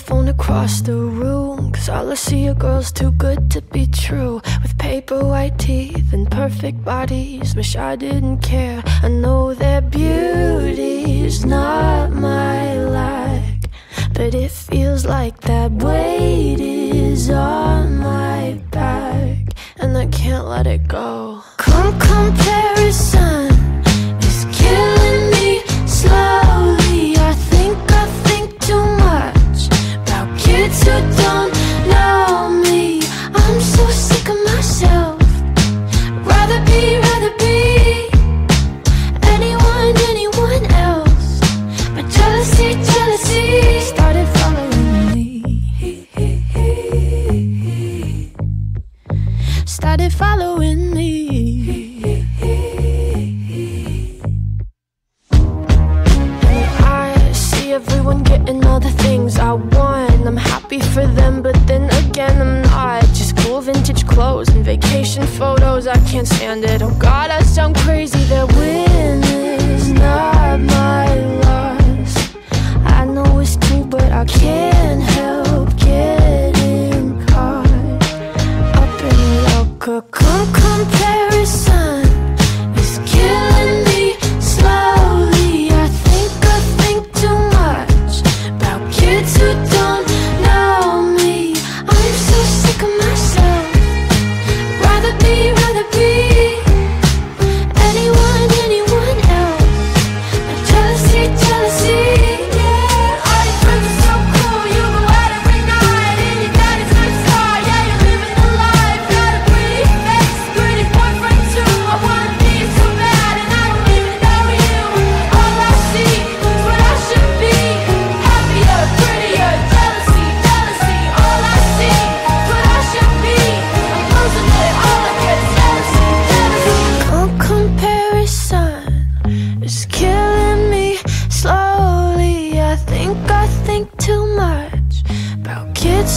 phone across the room. Cause all I see are girls too good to be true. With paper white teeth and perfect bodies. Wish I didn't care. I know their beauty's not my like. But it feels like that weight is on my back. Getting all the things I want. I'm happy for them, but then again, I'm not. Just cool vintage clothes and vacation photos. I can't stand it. Oh God, I sound crazy. Their win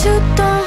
you don't